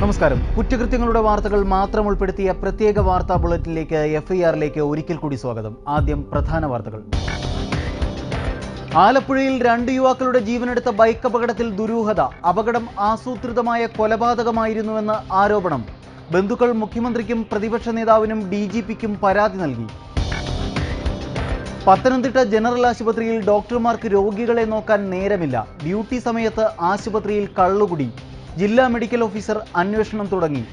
നമസ്കാരം. കുറ്റകൃത്യങ്ങളുടെ വാർത്തകൾ മാത്രം ഉൾപ്പെടുത്തിയ പ്രത്യേക വാർത്താ ബുള്ളറ്റിനിലേക്ക് എഫ് ഐ ആറിലേക്ക് ഒരിക്കൽ കൂടി സ്വാഗതം. ആദ്യം പ്രധാന വാർത്തകൾ. ആലപ്പുഴയിൽ രണ്ട് യുവാക്കളുടെ ജീവനെടുത്ത ബൈക്ക് അപകടത്തിൽ ദുരൂഹത അപകടം ആസൂത്രിതമായ കൊലപാതകമായിരുന്നുവെന്ന് ആരോപണം. ബന്ധുക്കൾ മുഖ്യമന്ത്രിക്കും പ്രതിപക്ഷ നേതാവിനും ഡി ജി പിക്കും പരാതി നൽകി. പത്തനംതിട്ട ജനറൽ ആശുപത്രിയിൽ ഡോക്ടർമാർക്ക് രോഗികളെ നോക്കാൻ നേരമില്ല. ഡ്യൂട്ടി സമയത്ത് ആശുപത്രിയിൽ കള്ളുകുടി. ജില്ലാ മെഡിക്കൽ ഓഫീസർ അന്വേഷണം തുടങ്ങി.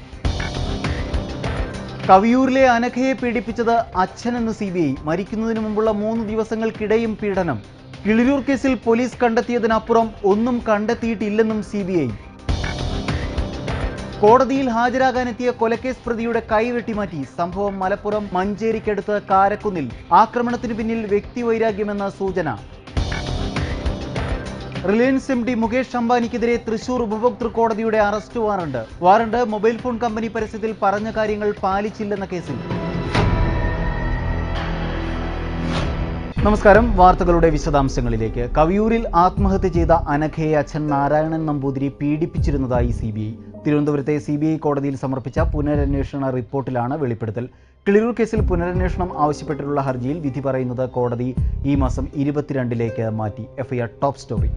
കവിയൂരിലെ അനഘയെ പീഡിപ്പിച്ചത് അച്ഛനെന്ന് സി ബി ഐ. മരിക്കുന്നതിന് മുമ്പുള്ള മൂന്ന് ദിവസങ്ങൾക്കിടെയും പീഡനം. കിളിരൂർ കേസിൽ പോലീസ് കണ്ടെത്തിയതിനപ്പുറം ഒന്നും കണ്ടെത്തിയിട്ടില്ലെന്നും സി ബി ഐ. കോടതിയിൽ ഹാജരാകാനെത്തിയ കൊലക്കേസ് പ്രതിയുടെ കൈ വെട്ടിമാറ്റി. സംഭവം മലപ്പുറം മഞ്ചേരിക്കടുത്ത് കാരക്കുന്നിൽ. ആക്രമണത്തിന് പിന്നിൽ വ്യക്തിവൈരാഗ്യമെന്ന സൂചന. റിലയൻസ് എം ഡി മുകേഷ് അംബാനിക്കെതിരെ തൃശൂർ ഉപഭോക്തൃ കോടതിയുടെ arrest warrant. Warrant mobile phone company പരസ്യത്തിൽ പറഞ്ഞ കാര്യങ്ങൾ പാലിച്ചില്ലെന്ന കേസിൽ. നമസ്കാരം. വാർത്തകളുടെ വിശദാംശങ്ങളിലേക്ക്. കവിയൂരിൽ ആത്മഹത്യ ചെയ്ത അനഘയെ അച്ഛൻ നാരായണൻ നമ്പൂതിരി പീഡിപ്പിച്ചിരുന്നതായി സി തിരുവനന്തപുരത്തെ സി കോടതിയിൽ സമർപ്പിച്ച പുനരന്വേഷണ റിപ്പോർട്ടിലാണ് വെളിപ്പെടുത്തൽ. കിളിരൂർ കേസിൽ പുനരന്വേഷണം ആവശ്യപ്പെട്ടിട്ടുള്ള ഹർജിയിൽ വിധി പറയുന്നത് കോടതി ഈ മാസം ഇരുപത്തിരണ്ടിലേക്ക് മാറ്റി. എഫ്ഐആർ ടോപ്പ് സ്റ്റോറി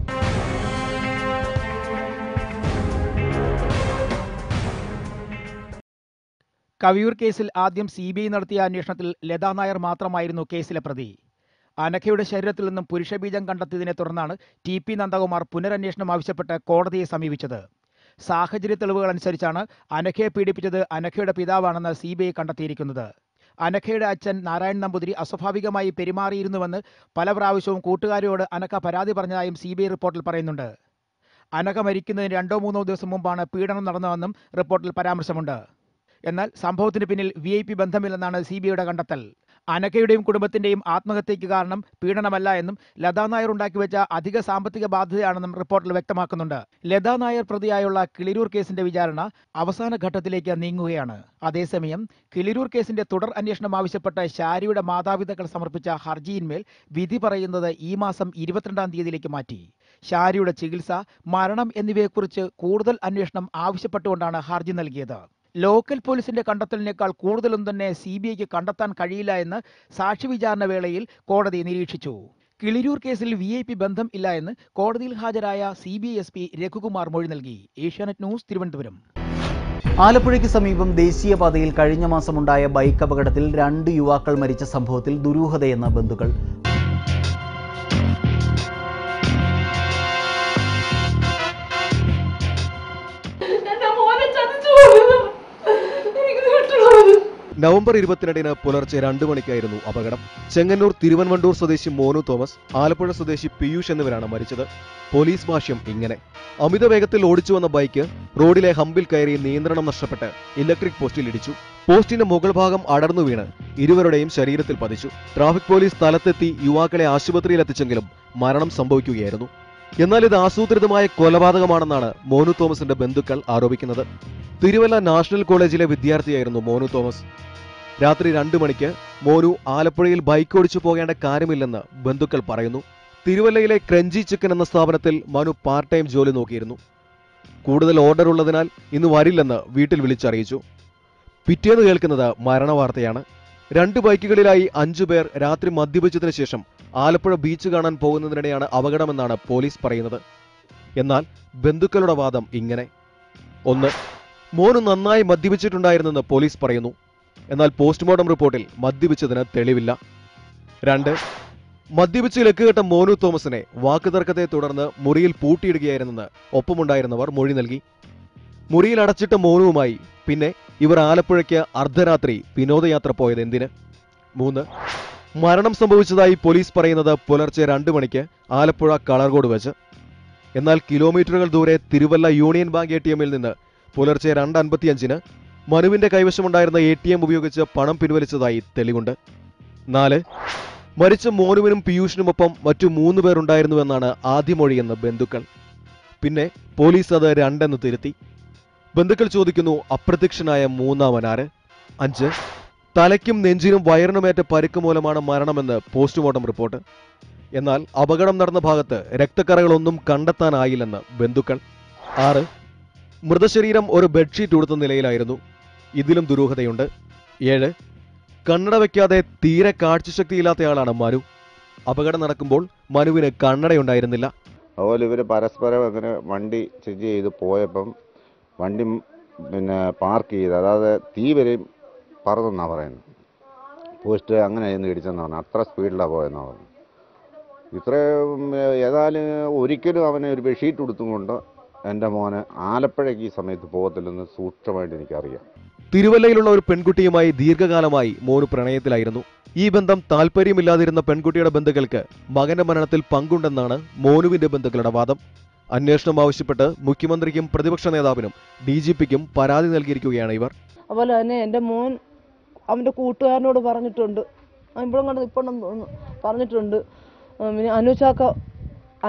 കവിയൂർ കേസിൽ ആദ്യം സി ബി ഐ നടത്തിയ അന്വേഷണത്തിൽ ലതാ നായർ മാത്രമായിരുന്നു കേസിലെ പ്രതി. അനഖയുടെ ശരീരത്തിൽ നിന്നും പുരുഷബീജം കണ്ടെത്തിയതിനെ തുടർന്നാണ് ടി പി നന്ദകുമാർ പുനരന്വേഷണം ആവശ്യപ്പെട്ട് കോടതിയെ സമീപിച്ചത്. സാഹചര്യ തെളിവുകൾ അനുസരിച്ചാണ് അനഖയെ പീഡിപ്പിച്ചത് അനഖയുടെ പിതാവാണെന്ന് സി ബി ഐ കണ്ടെത്തിയിരിക്കുന്നത്. അനഖയുടെ അച്ഛൻ നാരായണൻ നമ്പൂതിരി അസ്വാഭാവികമായി പെരുമാറിയിരുന്നുവെന്ന് പല പ്രാവശ്യവും കൂട്ടുകാരോട് അനഖ പരാതി പറഞ്ഞതായും സി റിപ്പോർട്ടിൽ പറയുന്നുണ്ട്. അനഘ മരിക്കുന്നതിന് രണ്ടോ മൂന്നോ ദിവസം മുമ്പാണ് പീഡനം നടന്നതെന്നും റിപ്പോർട്ടിൽ പരാമർശമുണ്ട്. എന്നാൽ സംഭവത്തിന് പിന്നിൽ വി ഐ പി ബന്ധമില്ലെന്നാണ് സി ബി ഐയുടെ കണ്ടെത്തൽ. അനഘയുടെയും കുടുംബത്തിന്റെയും ആത്മഹത്യയ്ക്ക് കാരണം പീഡനമല്ല എന്നും ലതാ നായർ ഉണ്ടാക്കി വെച്ച അധിക സാമ്പത്തിക ബാധ്യതയാണെന്നും റിപ്പോർട്ടിൽ വ്യക്തമാക്കുന്നുണ്ട്. ലതാ നായർ പ്രതിയായുള്ള കിളിരൂർ കേസിന്റെ വിചാരണ അവസാന ഘട്ടത്തിലേക്ക് നീങ്ങുകയാണ്. അതേസമയം കിളിരൂർ കേസിന്റെ തുടർ അന്വേഷണം ആവശ്യപ്പെട്ട ഷാരിയുടെ മാതാപിതാക്കൾ സമർപ്പിച്ച ഹർജിയിന്മേൽ വിധി പറയുന്നത് ഈ മാസം ഇരുപത്തിരണ്ടാം തീയതിയിലേക്ക് മാറ്റി. ഷാരിയുടെ ചികിത്സ മരണം എന്നിവയെക്കുറിച്ച് കൂടുതൽ അന്വേഷണം ആവശ്യപ്പെട്ടുകൊണ്ടാണ് ഹർജി നൽകിയത്. ലോക്കൽ പോലീസിന്റെ കണ്ടെത്തലിനേക്കാൾ കൂടുതലും തന്നെ സി ബി ഐക്ക് കണ്ടെത്താൻ കഴിയില്ല എന്ന് സാക്ഷി വിചാരണ വേളയിൽ കോടതി നിരീക്ഷിച്ചു. കിളിരൂർ കേസിൽ വി ഐ പി ബന്ധം ഇല്ല എന്ന് കോടതിയിൽ ഹാജരായ C B S P Raghukumar മൊഴി നൽകി. ഏഷ്യാനെറ്റ് ന്യൂസ് തിരുവനന്തപുരം. ആലപ്പുഴയ്ക്ക് സമീപം ദേശീയപാതയിൽ കഴിഞ്ഞ മാസമുണ്ടായ ബൈക്ക് അപകടത്തിൽ രണ്ട് യുവാക്കൾ മരിച്ച സംഭവത്തിൽ ദുരൂഹതയെന്ന ബന്ധുക്കൾ നവംബർ ഇരുപത്തിരണ്ടിന് പുലർച്ചെ രണ്ടു മണിക്കായിരുന്നു അപകടം. ചെങ്ങന്നൂർ തിരുവൻവണ്ടൂർ സ്വദേശി മോനു തോമസ് ആലപ്പുഴ സ്വദേശി പീയൂഷ് എന്നിവരാണ് മരിച്ചത്. പോലീസ് ഭാഷ്യം ഇങ്ങനെ. അമിത വേഗത്തിൽ ഓടിച്ചു വന്ന ബൈക്ക് റോഡിലെ ഹമ്പിൽ കയറി നിയന്ത്രണം നഷ്ടപ്പെട്ട് ഇലക്ട്രിക് പോസ്റ്റിൽ ഇടിച്ചു. പോസ്റ്റിന്റെ മുകൾ ഭാഗം അടർന്നു വീണ് ഇരുവരുടെയും ശരീരത്തിൽ പതിച്ചു. ട്രാഫിക് പോലീസ് സ്ഥലത്തെത്തി യുവാക്കളെ ആശുപത്രിയിൽ എത്തിച്ചെങ്കിലും മരണം സംഭവിക്കുകയായിരുന്നു. എന്നാൽ ഇത് ആസൂത്രിതമായ കൊലപാതകമാണെന്നാണ് മോനു തോമസിന്റെ ബന്ധുക്കൾ ആരോപിക്കുന്നത്. തിരുവല്ല നാഷണൽ കോളേജിലെ വിദ്യാർത്ഥിയായിരുന്നു മോനു തോമസ്. രാത്രി രണ്ടു മണിക്ക് മോനു ആലപ്പുഴയിൽ ബൈക്ക് ഓടിച്ചു പോകേണ്ട കാര്യമില്ലെന്ന് ബന്ധുക്കൾ പറയുന്നു. തിരുവല്ലയിലെ ക്രഞ്ചി ചിക്കൻ എന്ന സ്ഥാപനത്തിൽ മനു പാർട്ട് ടൈം ജോലി നോക്കിയിരുന്നു. കൂടുതൽ ഓർഡർ ഉള്ളതിനാൽ ഇന്ന് വരില്ലെന്ന് വീട്ടിൽ വിളിച്ചറിയിച്ചു. പിറ്റേന്ന് കേൾക്കുന്നത് മരണവാർത്തയാണ്. രണ്ട് ബൈക്കുകളിലായി അഞ്ചു പേർ രാത്രി മദ്യപിച്ചതിനു ശേഷം ആലപ്പുഴ ബീച്ച് കാണാൻ പോകുന്നതിനിടെയാണ് അപകടമെന്നാണ് പോലീസ് പറയുന്നത്. എന്നാൽ ബന്ധുക്കളുടെ വാദം ഇങ്ങനെ. ഒന്ന് മോന് നന്നായി മദ്യപിച്ചിട്ടുണ്ടായിരുന്നെന്ന് പോലീസ് പറയുന്നു. എന്നാൽ പോസ്റ്റ്മോർട്ടം റിപ്പോർട്ടിൽ മദ്യപിച്ചതിന് തെളിവില്ല. രണ്ട് മദ്യപിച്ച് ലക്കുകെട്ട മോനു തോമസിനെ വാക്കുതർക്കത്തെ തുടർന്ന് മുറിയിൽ പൂട്ടിയിടുകയായിരുന്നെന്ന് ഒപ്പമുണ്ടായിരുന്നവർ മൊഴി നൽകി. മുറിയിൽ അടച്ചിട്ട മോനുവുമായി പിന്നെ ഇവർ ആലപ്പുഴയ്ക്ക് അർദ്ധരാത്രി വിനോദയാത്ര പോയത് എന്തിന് മൂന്ന് മരണം സംഭവിച്ചതായി പോലീസ് പറയുന്നത് പുലർച്ചെ രണ്ട് മണിക്ക് ആലപ്പുഴ കളർകോട് വെച്ച്. എന്നാൽ കിലോമീറ്ററുകൾ ദൂരെ Thiruvalla union bank A T എമ്മിൽ നിന്ന് പുലർച്ചെ രണ്ട് അൻപത്തിയഞ്ചിന് മനുവിന്റെ കൈവശമുണ്ടായിരുന്ന എ ടി എം ഉപയോഗിച്ച് പണം പിൻവലിച്ചതായി തെളിവുണ്ട്. നാല് മരിച്ച മോനുവിനും പീയൂഷിനുമൊപ്പം മറ്റു മൂന്ന് പേരുണ്ടായിരുന്നുവെന്നാണ് ആദ്യമൊഴിയെന്ന് ബന്ധുക്കൾ. പിന്നെ പോലീസ് അത് രണ്ടെന്ന് തിരുത്തി. ബന്ധുക്കൾ ചോദിക്കുന്നു അപ്രത്യക്ഷനായ മൂന്നാമനാര് അഞ്ച് തലയ്ക്കും നെഞ്ചിനും വയറിനുമേറ്റ പരിക്ക് മൂലമാണ് മരണമെന്ന് പോസ്റ്റ്മോർട്ടം റിപ്പോർട്ട്. എന്നാൽ അപകടം നടന്ന ഭാഗത്ത് രക്തക്കറകളൊന്നും കണ്ടെത്താനായില്ലെന്ന് ബന്ധുക്കൾ. ആറ്. മൃതശരീരം ഒരു ബെഡ്ഷീറ്റ് ഉടുത്ത നിലയിലായിരുന്നു. ഇതിലും ദുരൂഹതയുണ്ട്. ഏഴ്. കണ്ണട വയ്ക്കാതെ തീരെ കാഴ്ചശക്തിയില്ലാത്തയാളാണ് മനു. അപകടം നടക്കുമ്പോൾ മനുവിന് കണ്ണടയുണ്ടായിരുന്നില്ല. അതുപോലെ ഇവർ പരസ്പരം അങ്ങനെ വണ്ടി ചെക്ക് ചെയ്ത് പോയപ്പം വണ്ടി പിന്നെ പാർക്ക് ചെയ്ത് അതായത് തീ വരെയും പറന്നെന്നാണ് പറയുന്നത്. പോസ്റ്റ് അങ്ങനെ ആയിരുന്നു ഇടിച്ചെന്ന് പറഞ്ഞു അത്ര സ്പീഡിലാണ് പോയെന്നാണ് പറഞ്ഞു ഇത്രയും ഏതായാലും ഒരിക്കലും അവനെ ഒരു ബെഡ്ഷീറ്റ് കൊടുത്തുകൊണ്ട് കൊണ്ട് എന്റെ മോന് ആലപ്പുഴയ്ക്ക് ഈ സമയത്ത് പോകത്തില്ലെന്ന് സൂക്ഷ്മമായിട്ട് എനിക്കറിയാം. തിരുവല്ലയിലുള്ള ഒരു പെൺകുട്ടിയുമായി ദീർഘകാലമായി മോന് പ്രണയത്തിലായിരുന്നു. ഈ ബന്ധം താല്പര്യമില്ലാതിരുന്ന പെൺകുട്ടിയുടെ ബന്ധുക്കൾക്ക് മകന്റെ മരണത്തിൽ പങ്കുണ്ടെന്നാണ് മോനുവിന്റെ ബന്ധുക്കളുടെ വാദം. അന്വേഷണം ആവശ്യപ്പെട്ട് മുഖ്യമന്ത്രിക്കും പ്രതിപക്ഷ നേതാവിനും ഡി ജി പിക്കും പരാതി നൽകിയിരിക്കുകയാണ് ഇവർ. അതുപോലെ തന്നെ എന്റെ മോൻ അവന്റെ കൂട്ടുകാരനോട് പറഞ്ഞിട്ടുണ്ട്. ഇപ്പോഴും കണ്ട് ഇപ്പോഴും തോന്നുന്നു പറഞ്ഞിട്ടുണ്ട്. പിന്നെ അനുചാക്ക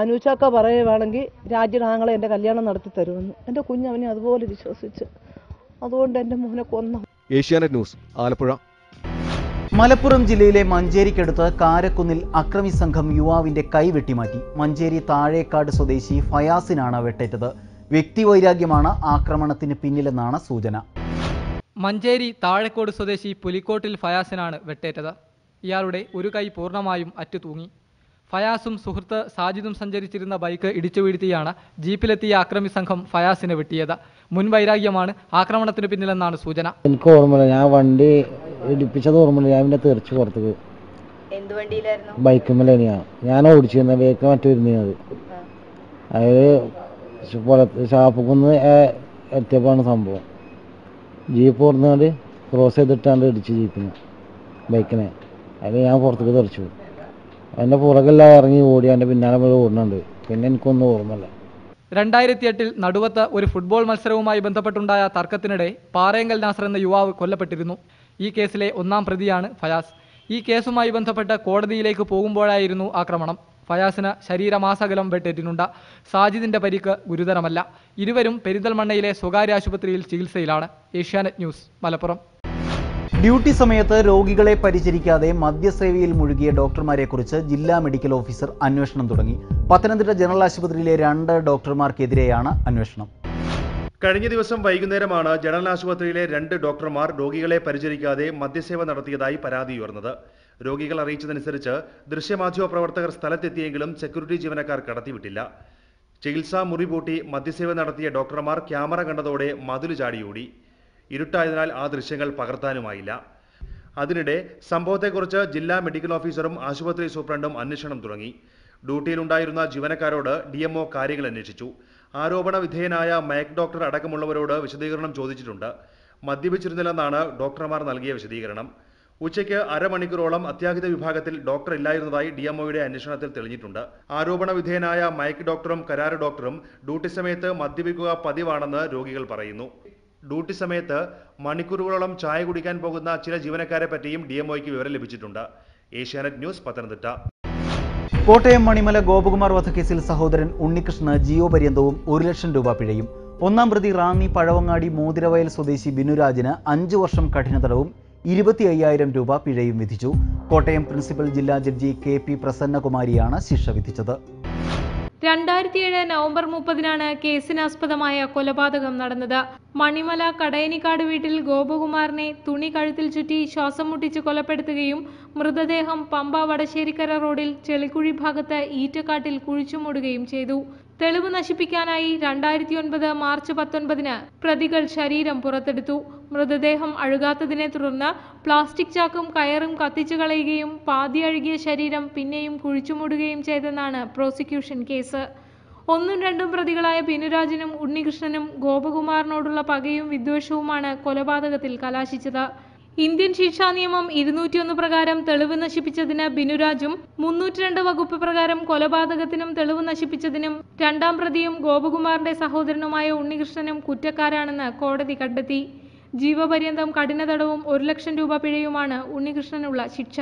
അനുചാക്ക പറയുവാണെങ്കിൽ രാജ്യടാങ്ങളെ എന്റെ കല്യാണം നടത്തി തരുമെന്ന്. എന്റെ കുഞ്ഞ് അവനെ അതുപോലെ വിശ്വസിച്ച് അതുകൊണ്ട് എന്റെ മോനെ കൊന്നു. ഏഷ്യാനെറ്റ് ന്യൂസ് ആലപ്പുഴ. മലപ്പുറം ജില്ലയിലെ മഞ്ചേരിക്കടുത്ത് കാരക്കുന്നിൽ അക്രമി സംഘം യുവാവിന്റെ കൈ വെട്ടിമാറ്റി. മഞ്ചേരി താഴേക്കാട് സ്വദേശി ഫയാസിനാണ് വെട്ടേറ്റത്. വ്യക്തിവൈരാഗ്യമാണ് ആക്രമണത്തിന് പിന്നിലെന്നാണ് സൂചന. മഞ്ചേരി താഴെക്കോട് സ്വദേശി പുലിക്കോട്ടിൽ ഫയാസിനാണ് വെട്ടേറ്റത്. ഇയാളുടെ ഒരു കൈ പൂർണമായും അറ്റുതൂങ്ങി. ഫയാസും സുഹൃത്ത് സാജിദും സഞ്ചരിച്ചിരുന്ന ബൈക്ക് ഇടിച്ചു വീഴ്ത്തിയാണ് ജീപ്പിലെത്തിയ അക്രമി സംഘം ഫയാസിനെ വെട്ടിയത്. മുൻവൈരാഗ്യമാണ് ആക്രമണത്തിന് പിന്നിലെന്നാണ് സൂചന. എനിക്ക് ഓർമ്മയില്ല. ഞാൻ വണ്ടി ഇടിപ്പിച്ചത് ഓർമ്മയില്ല. ഞാൻ പിന്നെ തെറിച്ച് പുറത്തേക്ക് ഞാൻ ഞാൻ ഓടിച്ചിരുന്ന ബൈക്ക് മറ്റൊരുന്നത് അതായത് ഷാപ്പുക്കുന്ന് എത്തിയപ്പോഴാണ് സംഭവം. ജീപ്പ് ഓർന്നാണ്ട് ക്രോസ് ചെയ്തിട്ടാണ് ഇടിച്ച് ജീപ്പിനെ ബൈക്കിനെ അതിൽ ഞാൻ പുറത്തേക്ക് തെറിച്ചു അതിന്റെ പുറകെല്ലാം ഇറങ്ങി ഓടി അതിന്റെ പിന്നാലെ പോയി ഓടുന്നുണ്ട്. പിന്നെ എനിക്കൊന്നും ഓർമ്മയില്ല. രണ്ടായിരത്തി എട്ടിൽ നടുവത്ത് ഒരു ഫുട്ബോൾ മത്സരവുമായി ബന്ധപ്പെട്ടുണ്ടായ തർക്കത്തിനിടെ പാറയങ്കൽ നാസർ എന്ന യുവാവ് കൊല്ലപ്പെട്ടിരുന്നു. ഈ കേസിലെ ഒന്നാം പ്രതിയാണ് ഫയാസ്. ഈ കേസുമായി ബന്ധപ്പെട്ട് കോടതിയിലേക്ക് പോകുമ്പോഴായിരുന്നു ആക്രമണം. ഫയാസിന് ശരീരമാസകലം വെട്ടേറ്റിട്ടുണ്ട് സാജിദിന്റെ പരിക്ക് ഗുരുതരമല്ല. ഇരുവരും പെരിന്തൽമണ്ണയിലെ സ്വകാര്യ ആശുപത്രിയിൽ ചികിത്സയിലാണ്. ഏഷ്യാനെറ്റ് ന്യൂസ് മലപ്പുറം. ഡ്യൂട്ടി സമയത്ത് രോഗികളെ പരിചരിക്കാതെ മദ്യസേവയിൽ മുഴുകിയ ഡോക്ടർമാരെക്കുറിച്ച് ജില്ലാ മെഡിക്കൽ ഓഫീസർ അന്വേഷണം തുടങ്ങി. പത്തനംതിട്ട ജനറൽ ആശുപത്രിയിലെ രണ്ട് ഡോക്ടർമാർക്കെതിരെയാണ് അന്വേഷണം. കഴിഞ്ഞ ദിവസം വൈകുന്നേരമാണ് ജനറൽ ആശുപത്രിയിലെ രണ്ട് ഡോക്ടർമാർ രോഗികളെ പരിചരിക്കാതെ മദ്യസേവ നടത്തിയതായി പരാതി ഉയർന്നത്. രോഗികൾ അറിയിച്ചതനുസരിച്ച് ദൃശ്യമാധ്യമ പ്രവർത്തകർ സ്ഥലത്തെത്തിയെങ്കിലും സെക്യൂരിറ്റി ജീവനക്കാർ കടത്തിവിട്ടില്ല. ചികിത്സാ മുറി പൂട്ടി മദ്യസേവ നടത്തിയ ഡോക്ടർമാർ ക്യാമറ കണ്ടതോടെ മതിലു ചാടിയോടി. ഇരുട്ടായതിനാൽ ആ ദൃശ്യങ്ങൾ പകർത്താനുമായില്ല. അതിനിടെ സംഭവത്തെക്കുറിച്ച് ജില്ലാ മെഡിക്കൽ ഓഫീസറും ആശുപത്രി സൂപ്രണ്ടും അന്വേഷണം തുടങ്ങി. ഡ്യൂട്ടിയിലുണ്ടായിരുന്ന ജീവനക്കാരോട് ഡി എംഒ കാര്യങ്ങൾ അന്വേഷിച്ചു. ആരോപണ വിധേയനായ മയക് ഡോക്ടർ അടക്കമുള്ളവരോട് വിശദീകരണം ചോദിച്ചിട്ടുണ്ട്. മദ്യപിച്ചിരുന്നില്ലെന്നാണ് ഡോക്ടർമാർ നൽകിയ വിശദീകരണം. ഉച്ചയ്ക്ക് അരമണിക്കൂറോളം അത്യാഹിത വിഭാഗത്തിൽ ഡോക്ടർ ഇല്ലായിരുന്നതായി ഡി എംഒയുടെ അന്വേഷണത്തിൽ തെളിഞ്ഞിട്ടുണ്ട്. ആരോപണ വിധേയനായ മയക്ക് ഡോക്ടറും കരാറ് ഡോക്ടറും ഡ്യൂട്ടി സമയത്ത് മദ്യപിക്കുക പതിവാണെന്ന് രോഗികൾ പറയുന്നു. ഡ്യൂട്ടി സമയത്ത് മണിക്കൂറുകളോളം ചായ കുടിക്കാൻ പോകുന്ന ചില ജീവനക്കാരെ പറ്റിയും ഡി എംഒയ്ക്ക് വിവരം ലഭിച്ചിട്ടുണ്ട്. ഏഷ്യാനെറ്റ് ന്യൂസ് പത്തനംതിട്ട. കോട്ടയം മണിമല ഗോപകുമാർ വധക്കേസിൽ സഹോദരൻ ഉണ്ണികൃഷ്ണന് ജീവപര്യന്തവും ഒരു ലക്ഷം രൂപ പിഴയും. ഒന്നാം പ്രതി റാന്നി പഴവങ്ങാടി മോതിരവയൽ സ്വദേശി ബിനുരാജിന് അഞ്ചു വർഷം കഠിന തടവും ഇരുപത്തി അയ്യായിരം രൂപ പിഴയും വിധിച്ചു. കോട്ടയം പ്രിൻസിപ്പൽ ജില്ലാ ജഡ്ജി കെ പി പ്രസന്നകുമാരിയാണ് ശിക്ഷ വിധിച്ചത്. രണ്ടായിരത്തിയേഴ് നവംബർ മുപ്പതിനാണ് കേസിനാസ്പദമായ കൊലപാതകം നടന്നത്. മണിമല കടയനിക്കാട് വീട്ടിൽ ഗോപകുമാറിനെ തുണി കഴുത്തിൽ ചുറ്റി ശ്വാസം മുട്ടിച്ച് കൊലപ്പെടുത്തുകയും മൃതദേഹം പമ്പ വടശ്ശേരിക്കര റോഡിൽ ചെളിക്കുഴി ഭാഗത്ത് ഈറ്റക്കാട്ടിൽ കുഴിച്ചുമൂടുകയും ചെയ്തു. തെളിവ് നശിപ്പിക്കാനായി രണ്ടായിരത്തി ഒൻപത് മാർച്ച് പത്തൊൻപതിന് പ്രതികൾ ശരീരം പുറത്തെടുത്തു. മൃതദേഹം അഴുകാത്തതിനെ തുടർന്ന് പ്ലാസ്റ്റിക് ചാക്കും കയറും കത്തിച്ചു കളയുകയും പാതി അഴുകിയ ശരീരം പിന്നെയും കുഴിച്ചുമൂടുകയും ചെയ്തെന്നാണ് പ്രോസിക്യൂഷൻ കേസ്. ഒന്നും രണ്ടും പ്രതികളായ ബിനുരാജിനും ഉണ്ണികൃഷ്ണനും ഗോപകുമാറിനോടുള്ള പകയും വിദ്വേഷവുമാണ് കൊലപാതകത്തിൽ കലാശിച്ചത്. ഇന്ത്യൻ ശിക്ഷാ നിയമം ഇരുന്നൂറ്റിയൊന്ന് പ്രകാരം തെളിവ് നശിപ്പിച്ചതിന് ബിനുരാജും മുന്നൂറ്റി രണ്ട് വകുപ്പ് പ്രകാരം കൊലപാതകത്തിനും തെളിവ് നശിപ്പിച്ചതിനും രണ്ടാം പ്രതിയും ഗോപകുമാറിന്റെ സഹോദരനുമായ ഉണ്ണികൃഷ്ണനും കുറ്റക്കാരാണെന്ന് കോടതി കണ്ടെത്തി. ജീവപര്യന്തം കഠിന തടവും ഒരു ലക്ഷം രൂപ പിഴയുമാണ് ഉണ്ണികൃഷ്ണനുള്ള ശിക്ഷ.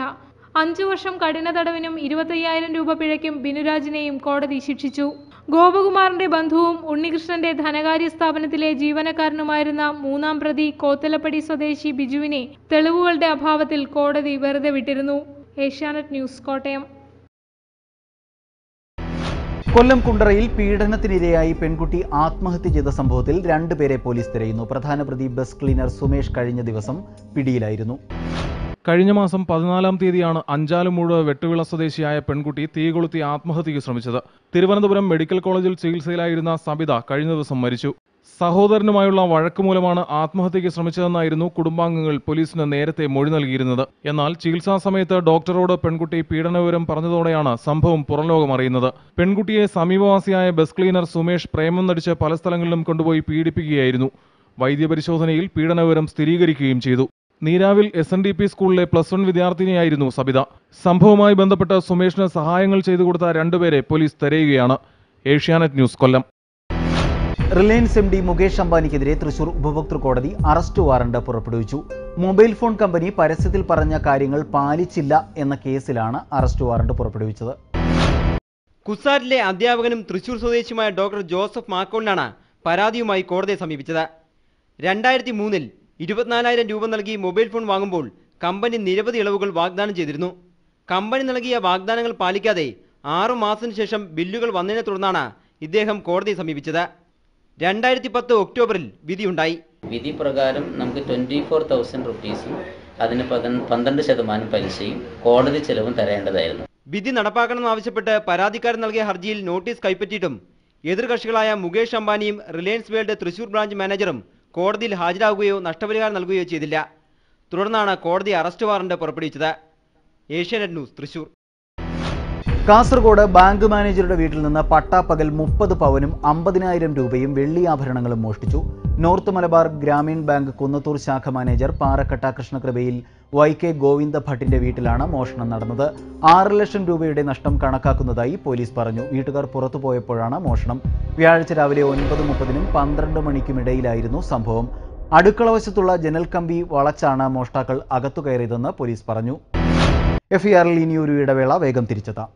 അഞ്ചു വർഷം കഠിന തടവിനും ഇരുപത്തയ്യായിരം രൂപ പിഴയ്ക്കും ബിനുരാജിനെയും കോടതി ശിക്ഷിച്ചു. ഗോപകുമാറിന്റെ ബന്ധുവും ഉണ്ണികൃഷ്ണന്റെ ധനകാര്യ സ്ഥാപനത്തിലെ ജീവനക്കാരനുമായിരുന്ന മൂന്നാം പ്രതി കോത്തലപ്പടി സ്വദേശി ബിജുവിനെ തെളിവുകളുടെ അഭാവത്തിൽ കോടതി വെറുതെ വിട്ടിരുന്നു. Asianet news Kottayam. കൊല്ലം കുണ്ടറയിൽ പീഡനത്തിനിരയായി പെൺകുട്ടി ആത്മഹത്യ ചെയ്ത സംഭവത്തിൽ രണ്ടുപേരെ പോലീസ് തിരയുന്നു. പ്രധാന പ്രതി ബസ് ക്ലീനർ സുമേഷ് കഴിഞ്ഞ ദിവസം പിടിയിലായിരുന്നു. കഴിഞ്ഞ മാസം പതിനാലാം തീയതിയാണ് അഞ്ചാലുമൂട് വെട്ടുവിള സ്വദേശിയായ പെൺകുട്ടി തീ കൊളുത്തി ആത്മഹത്യയ്ക്ക് ശ്രമിച്ചത്. തിരുവനന്തപുരം മെഡിക്കൽ കോളേജിൽ ചികിത്സയിലായിരുന്ന സബിത കഴിഞ്ഞ ദിവസം മരിച്ചു. സഹോദരനുമായുള്ള വഴക്ക് മൂലമാണ് ആത്മഹത്യയ്ക്ക് ശ്രമിച്ചതെന്നായിരുന്നു കുടുംബാംഗങ്ങൾ പോലീസിന് നേരത്തെ മൊഴി നൽകിയിരുന്നത്. എന്നാൽ ചികിത്സാ സമയത്ത് ഡോക്ടറോട് പെൺകുട്ടി പീഡനവിവരം പറഞ്ഞതോടെയാണ് സംഭവം പുറംലോകം അറിയുന്നത്. പെൺകുട്ടിയെ സമീപവാസിയായ ബസ് ക്ലീനർ സുമേഷ് പ്രേമം നടിച്ച് പല സ്ഥലങ്ങളിലും കൊണ്ടുപോയി പീഡിപ്പിക്കുകയായിരുന്നു. വൈദ്യപരിശോധനയിൽ പീഡനവിവരം സ്ഥിരീകരിക്കുകയും ചെയ്തു. നീരാവിൽ എസ് എൻ ഡി പി സ്കൂളിലെ പ്ലസ് വൺ വിദ്യാർത്ഥിനിയായിരുന്നു സബിത. സംഭവവുമായി ബന്ധപ്പെട്ട് സുമേഷിന് സഹായങ്ങൾ ചെയ്തു കൊടുത്ത രണ്ടുപേരെ police തെരയുകയാണ്. Asianet news Kollam. Reliance M D Mukesh അംബാനിക്കെതിരെ Thrissur ഉപഭോക്തൃ കോടതി അറസ്റ്റ് വാറണ്ട് പുറപ്പെടുവിച്ചു. മൊബൈൽ ഫോൺ കമ്പനി പരസ്യത്തിൽ പറഞ്ഞ കാര്യങ്ങൾ പാലിച്ചില്ല എന്ന കേസിലാണ് അറസ്റ്റ് വാറണ്ട് പുറപ്പെടുവിച്ചത്. കുസാറ്റിലെ അധ്യാപകനും തൃശൂർ സ്വദേശിയുമായ ഡോക്ടർ ജോസഫ് മാക്കോണിനാണ് പരാതിയുമായി കോടതിയെ സമീപിച്ചത്. രണ്ടായിരത്തി മൂന്നിൽ ഇരുപത്തിനാലായിരം രൂപ നൽകി മൊബൈൽ ഫോൺ വാങ്ങുമ്പോൾ കമ്പനി നിരവധി ഇളവുകൾ വാഗ്ദാനം ചെയ്തിരുന്നു. കമ്പനി നൽകിയ വാഗ്ദാനങ്ങൾ പാലിക്കാതെ ആറു മാസത്തിനു ശേഷം ബില്ലുകൾ വന്നതിനെ തുടർന്നാണ് ഇദ്ദേഹം കോടതിയെ സമീപിച്ചത്. രണ്ടായിരത്തി പത്ത് ഒക്ടോബറിൽ വിധിയുണ്ടായി. വിധി പ്രകാരം നമുക്ക് ട്വന്റി ഫോർ തൗസൻഡ് റുപ്പീസും അതിന് പന്ത്രണ്ട് ശതമാനം പലിശയും കോടതി ചെലവും തരേണ്ടതായിരുന്നു. വിധി നടപ്പാക്കണമെന്നാവശ്യപ്പെട്ട് പരാതിക്കാരൻ നൽകിയ ഹർജിയിൽ നോട്ടീസ് കൈപ്പറ്റിയിട്ടും എതിർകക്ഷികളായ മുകേഷ് അംബാനിയും റിലയൻസ് വേൾഡ് തൃശൂർ ബ്രാഞ്ച് മാനേജറും കോടതിയിൽ ഹാജരാകുകയോ നഷ്ടപരിഹാരം നൽകുകയോ ചെയ്തില്ല. തുടർന്നാണ് കോടതി അറസ്റ്റ് വാറണ്ട് പുറപ്പെടുവിച്ചത്. ഏഷ്യാനെറ്റ് ന്യൂസ് തൃശൂർ. കാസർഗോഡ് ബാങ്ക് മാനേജറുടെ വീട്ടിൽ നിന്ന് പട്ടാപ്പകൽ മുപ്പത് പവനും അമ്പതിനായിരം രൂപയും വെള്ളി ആഭരണങ്ങളും മോഷ്ടിച്ചു. നോർത്ത് മലബാർ ഗ്രാമീൺ ബാങ്ക് കുന്നത്തൂർ ശാഖ മാനേജർ പാറക്കട്ട കൃഷ്ണകൃപയിൽ വൈ കെ ഗോവിന്ദ ഭട്ടിന്റെ വീട്ടിലാണ് മോഷണം നടന്നത്. ആറ് ലക്ഷം രൂപയുടെ നഷ്ടം കണക്കാക്കുന്നതായി പോലീസ് പറഞ്ഞു. വീട്ടുകാർ പുറത്തു പോയപ്പോഴാണ് മോഷണം. വ്യാഴാഴ്ച രാവിലെ ഒൻപത് മുപ്പതിനും പന്ത്രണ്ട് മണിക്കുമിടയിലായിരുന്നു സംഭവം. അടുക്കളവശത്തുള്ള ജനൽ കമ്പി വളച്ചാണ് മോഷ്ടാക്കൾ അകത്തു കയറിയതെന്ന് പോലീസ് പറഞ്ഞു. എഫ് ഇ ആറിൽ ഇനിയൊരു ഇടവേള. വേഗം തിരിച്ചെത്താം.